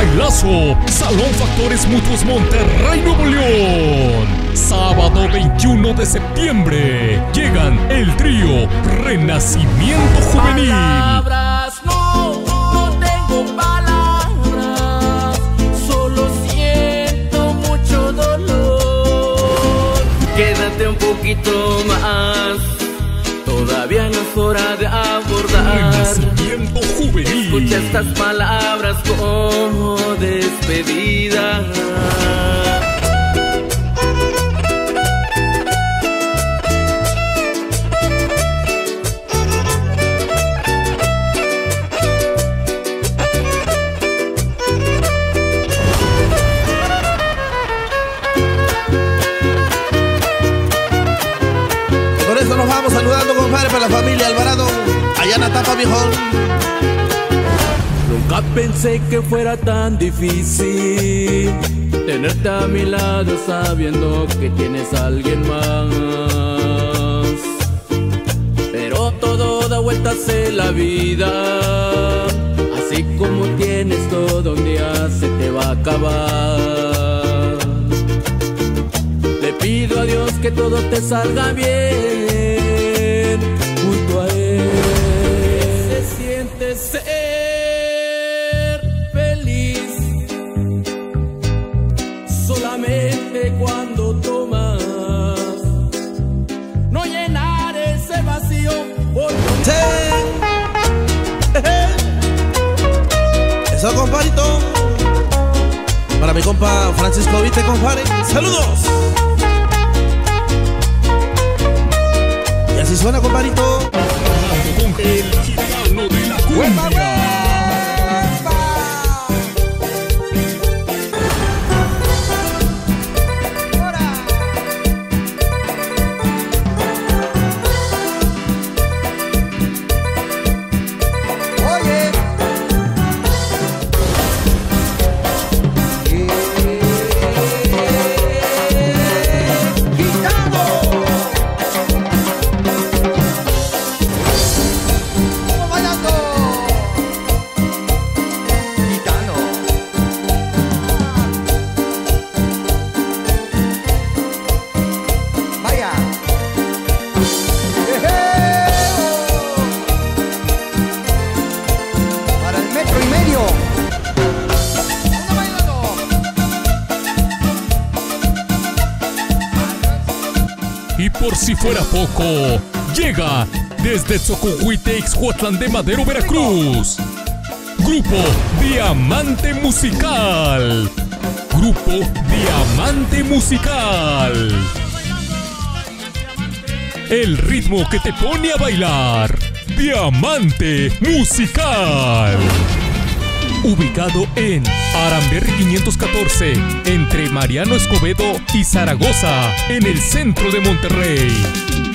bailazo. Salón Factores Mutuos Monterrey, Nuevo León. Sábado 21 de septiembre. Llegan el trío Renacimiento Juvenil. Palabras, no, no tengo palabras. Solo siento mucho dolor. Quédate un poquito más. Todavía no es hora de abordar. Renacimiento Juvenil. Escucha estas palabras como despedida. Nos vamos saludando, compadre, para la familia Alvarado. Allá en Atapa, viejón. Nunca pensé que fuera tan difícil tenerte a mi lado sabiendo que tienes a alguien más. Pero todo da vueltas en la vida, así como tienes todo un día se te va a acabar. Le pido a Dios que todo te salga bien Eso, compadrito. Para mi compa Francisco Vite, compadre. ¡Saludos! Y así suena, compadrito. Y por si fuera poco, llega desde Tzocohuite, Ixhuatlán de Madero, Veracruz. Grupo Diamante Musical. Grupo Diamante Musical. El ritmo que te pone a bailar. Diamante Musical. Ubicado en Aramberri 514, entre Mariano Escobedo y Zaragoza, en el centro de Monterrey.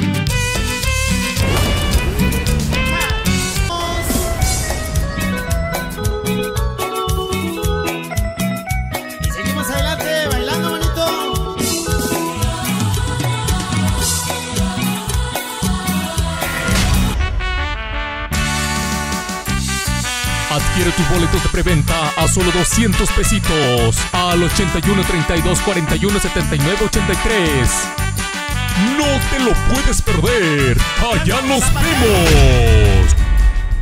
Adquiere tus boletos de preventa a solo 200 pesitos al 81 32 41 79 83. No te lo puedes perder. Allá nos vemos.